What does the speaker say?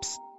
Oops.